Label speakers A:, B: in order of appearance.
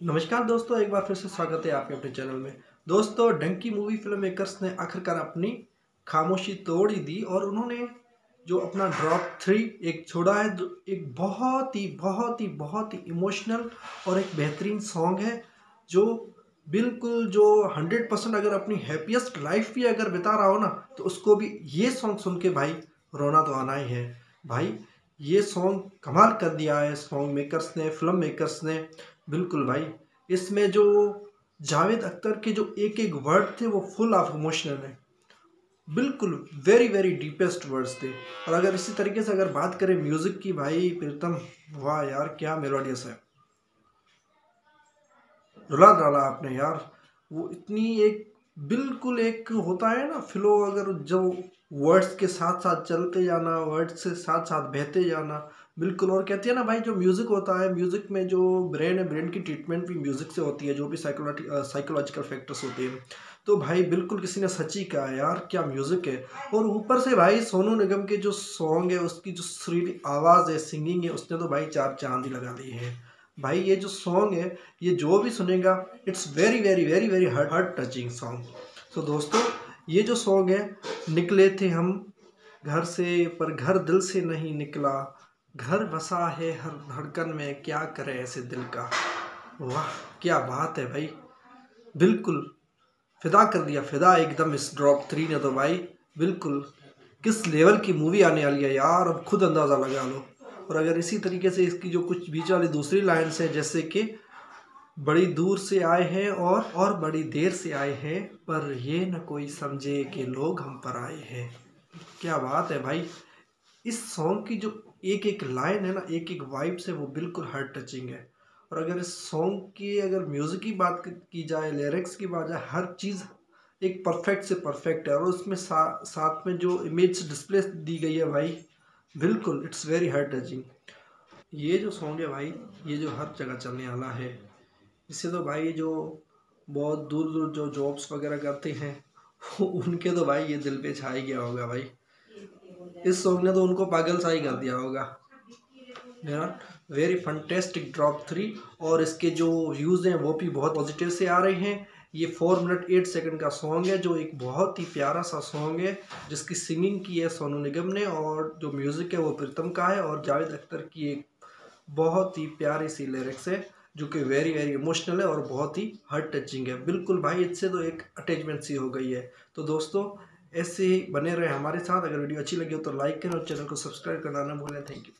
A: नमस्कार दोस्तों, एक बार फिर से स्वागत है आपके अपने चैनल में। दोस्तों, डंकी मूवी फ़िल्म मेकर्स ने आखिरकार अपनी खामोशी तोड़ ही दी और उन्होंने जो अपना ड्रॉप थ्री एक छोड़ा है, जो एक बहुत ही बहुत ही बहुत ही इमोशनल और एक बेहतरीन सॉन्ग है, जो बिल्कुल जो हंड्रेड परसेंट अगर अपनी हैप्पीएस्ट लाइफ भी अगर बिता रहा हो ना तो उसको भी ये सॉन्ग सुन के भाई रोना तो आना ही है। भाई, ये सॉन्ग कमाल कर दिया है सॉन्ग मेकर्स ने फ़िल्म मेकर्स ने। बिल्कुल भाई। इसमें जो जावेद अख्तर के जो एक एक वर्ड थे, वो फुल ऑफ़ इमोशनल है। बिल्कुल वेरी वेरी डीपेस्ट वर्ड्स थे। और अगर इसी तरीके से अगर बात करें म्यूज़िक की, भाई, प्रीतम, वाह यार, क्या मेलोडियस है। रुला डाला आपने यार। वो इतनी एक, बिल्कुल एक होता है ना फ्लो अगर जो वर्ड्स के साथ साथ चलते जाना वर्ड्स के साथ साथ बहते जाना बिल्कुल, और कहते हैं ना भाई, जो म्यूज़िक होता है म्यूज़िक में जो ब्रेन है ब्रेन की ट्रीटमेंट भी म्यूज़िक से होती है, जो भी साइकोलॉजिकल फैक्टर्स होते हैं। तो भाई, बिल्कुल किसी ने सच्ची कहा यार, क्या म्यूज़िक है? और ऊपर से भाई, सोनू निगम के जो सॉन्ग है, उसकी जो सुरीली आवाज़ है सिंगिंग है, उसने तो भाई चार चाँद ही लगा दी है। भाई, ये जो सॉन्ग है, ये जो भी सुनेगा it's very very very very heart heart touching song so दोस्तों, ये जो सॉन्ग है, निकले थे हम घर से, पर घर दिल से नहीं निकला। घर बसा है हर धड़कन में, क्या करे ऐसे दिल का? वाह, क्या बात है भाई। बिल्कुल, फिदा कर दिया, फिदा एकदम इस ड्रॉप थ्री ने तो भाई। बिल्कुल, किस लेवल की मूवी आने वाली है यार, अब खुद अंदाज़ा लगा लो। और अगर इसी तरीके से इसकी जो कुछ बीच वाली दूसरी लाइन्स है, जैसे कि बड़ी दूर से आए हैं और और बड़ी देर से आए हैं, पर ये न कोई समझे कि लोग हम पर आए हैं। क्या बात है भाई। इस सॉन्ग की जो एक एक लाइन है ना एक एक वाइब्स है वो बिल्कुल हार्ट टचिंग है। और अगर इस सॉन्ग की अगर म्यूज़िक की बात की जाए लिरिक्स की बात जाए हर चीज़ एक परफेक्ट से परफेक्ट है। और उसमें सा, साथ में जो इमेज डिस्प्ले दी गई है भाई बिल्कुल इट्स वेरी हार्ट टचिंग ये जो सॉन्ग है भाई ये जो हर जगह चलने वाला है। इससे तो भाई जो बहुत दूर दूर जो जॉब्स वगैरह करते हैं उनके तो भाई ये दिल पे छाई गया होगा भाई। इस सॉन्ग ने तो उनको पागल सा ही कर दिया होगा। वेरी फंटेस्टिक ड्रॉप थ्री और इसके जो व्यूज़ हैं वो भी बहुत पॉजिटिव से आ रहे हैं। ये फोर मिनट एट सेकंड का सॉन्ग है, जो एक बहुत ही प्यारा सा सॉन्ग है, जिसकी सिंगिंग की है सोनू निगम ने और जो म्यूज़िक है वो प्रीतम का है और जावेद अख्तर की एक बहुत ही प्यारी सी लिरिक्स है, जो कि वेरी वेरी इमोशनल है और बहुत ही हार्ट टचिंग है। बिल्कुल भाई, इससे तो एक अटैचमेंट सी हो गई है। तो दोस्तों ऐसे ही बने रहे हमारे साथ। अगर वीडियो अच्छी लगी हो तो लाइक करें और चैनल को सब्सक्राइब करना ना भूलें। Thank you.